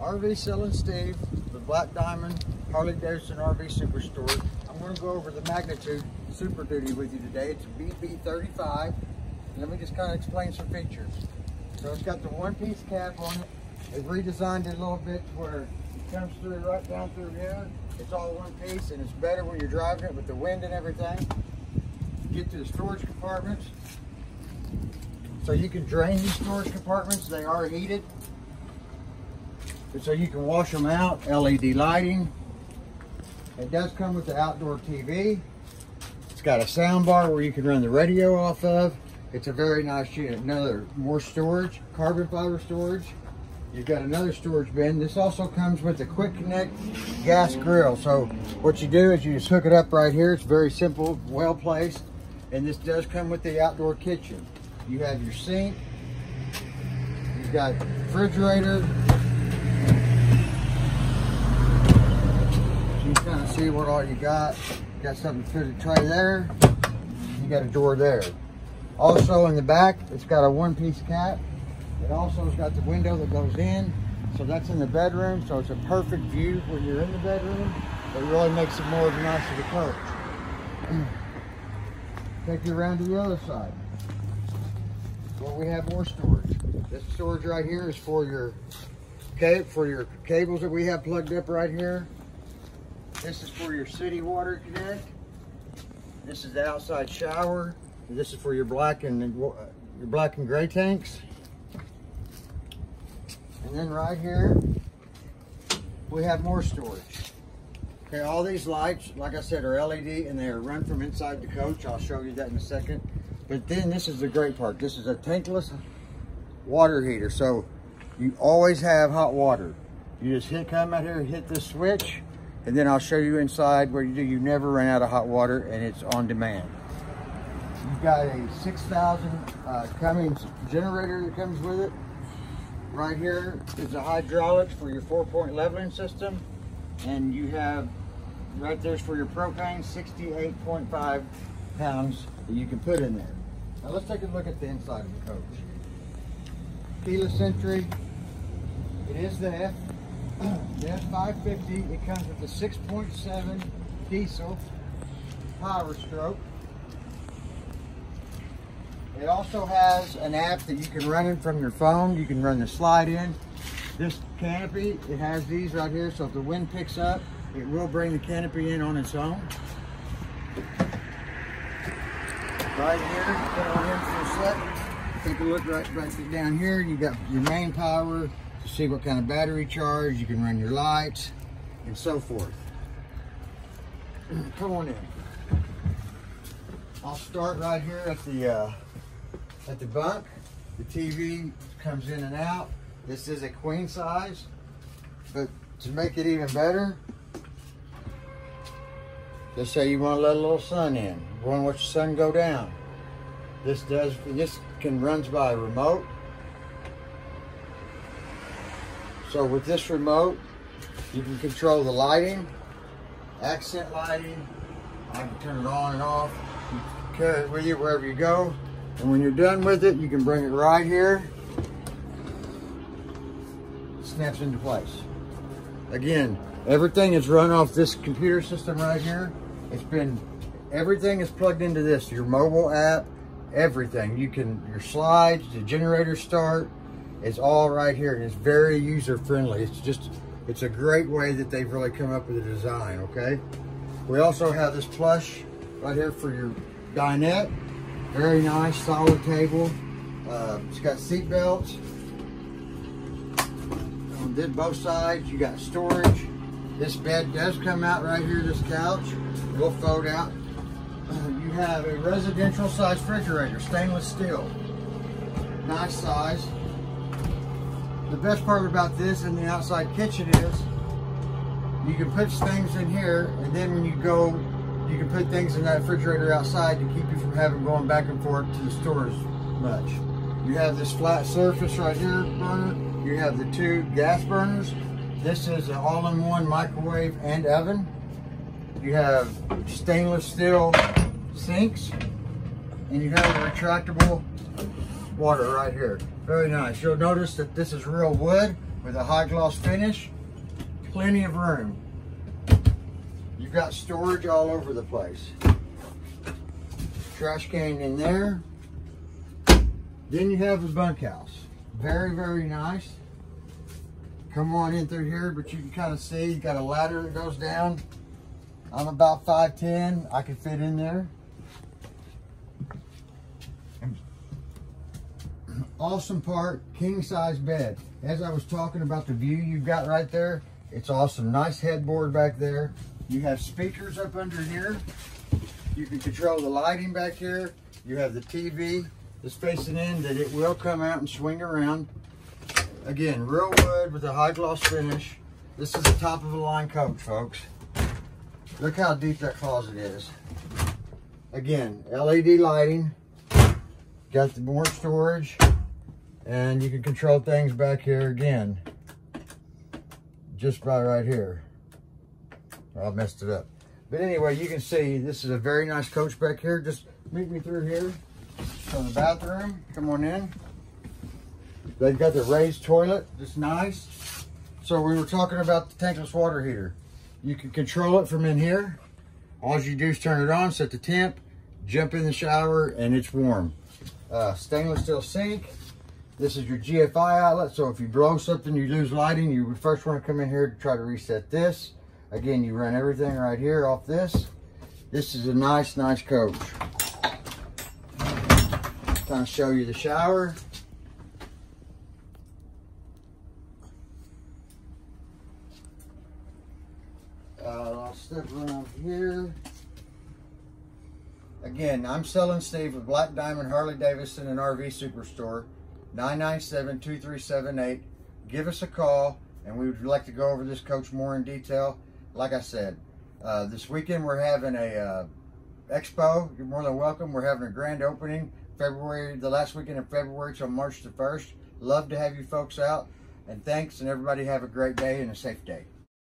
RV Selling Steve, the Black Diamond Harley Davidson RV Superstore. I'm going to go over the Magnitude Super Duty with you today. It's a BB35. Let me just kind of explain some features. So it's got the one-piece cap on it. They've redesigned it a little bit where it comes through right down through here. It's all one piece and it's better when you're driving it with the wind and everything. Get to the storage compartments. So you can drain these storage compartments. They are heated. So you can wash them out. LED lighting. It does come with the outdoor TV. It's got a sound bar where you can run the radio off of. It's a very nice unit. Another more storage, carbon fiber storage. You've got another storage bin. This also comes with a quick connect gas grill. So what you do is you just hook it up right here. It's very simple, well placed. And this does come with the outdoor kitchen. You have your sink. You've got refrigerator. Kind of see what all you got. You got something for the tray there. You got a door there. Also in the back, it's got a one-piece cap. It also has got the window that goes in. So that's in the bedroom. So it's a perfect view when you're in the bedroom. It really makes it more nice of a coach. Take you around to the other side. Well, we have more storage. This storage right here is for your for your cables that we have plugged up right here. This is for your city water connect. This is the outside shower. This is for your black and uh, your black and gray tanks. And then right here, we have more storage. Okay, all these lights, like I said, are LED and they are run from inside the coach. I'll show you that in a second. But then this is the great part. This is a tankless water heater. So you always have hot water. You just hit, come out here hit this switch and then I'll show you inside where you do. You never run out of hot water and it's on demand. You've got a 6,000 uh, Cummins generator that comes with it. Right here is the hydraulics for your four-point leveling system. And you have, right there's for your propane, 68.5 pounds that you can put in there. Now let's take a look at the inside of the coach. Keyless entry. It is the F, the F550. It comes with a 6.7 diesel power stroke. It also has an app that you can run in from your phone. You can run the slide in. This canopy, it has these right here, so if the wind picks up, it will bring the canopy in on its own. Right here, put on in for a sec. Take a look right, right down here. You got your main power see what kind of battery charge. You can run your lights and so forth. Come on in. I'll start right here at the uh, at the bunk. The TV comes in and out. This is a queen size, but to make it even better, let's say you want to let a little sun in. You want to watch the sun go down. This does. This can runs by remote. So with this remote, you can control the lighting, accent lighting. I can turn it on and off. You carry it with you wherever you go. And when you're done with it, you can bring it right here. It snaps into place. Again, everything is run off this computer system right here. It's been, everything is plugged into this, your mobile app, everything. You can, your slides, the generator start, it's all right here. And it's very user friendly. It's just, it's a great way that they've really come up with the design, okay? We also have this plush right here for your dinette. Very nice, solid table. Uh, it's got seat belts. On both sides, you got storage. This bed does come out right here, this couch. Will fold out. You have a residential size refrigerator, stainless steel. Nice size. The best part about this in the outside kitchen is you can put things in here and then when you go you can put things in that refrigerator outside to keep you from having going back and forth to the stores much. You have this flat surface right here burner. You have the two gas burners. This is an all-in-one microwave and oven. You have stainless steel sinks and you have a retractable water right here. Very nice. You'll notice that this is real wood, with a high gloss finish. Plenty of room. You've got storage all over the place. Trash can in there. Then you have a bunkhouse. Very, very nice. Come on in through here, but you can kind of see, you got a ladder that goes down. I'm about 5'10", I can fit in there. Awesome part, king size bed. As I was talking about the view you've got right there, it's awesome. Nice headboard back there. You have speakers up under here. You can control the lighting back here. You have the TV that's facing in that it will come out and swing around. Again, real wood with a high gloss finish. This is the top of the line coach, folks. Look how deep that closet is. Again, LED lighting. Got the more storage. And you can control things back here again. Just by right here. I messed it up. But anyway, you can see this is a very nice coach back here. Just meet me through here. So the bathroom, come on in. They've got the raised toilet, just nice. So we were talking about the tankless water heater. You can control it from in here. All you do is turn it on, set the temp, jump in the shower, and it's warm. Uh, stainless steel sink. This is your GFI outlet, so if you blow something, you lose lighting, you first want to come in here to try to reset this. Again, you run everything right here off this. This is a nice, nice coach. Kind of show you the shower. Uh, I'll step around here. Again, I'm selling Steve with Black Diamond Harley Davidson and RV Superstore, 997-2378. Give us a call, and we would like to go over this coach more in detail. Like I said, uh, this weekend we're having a uh, expo. You're more than welcome. We're having a grand opening February, the last weekend of February till March the 1st. Love to have you folks out. And thanks, and everybody have a great day and a safe day.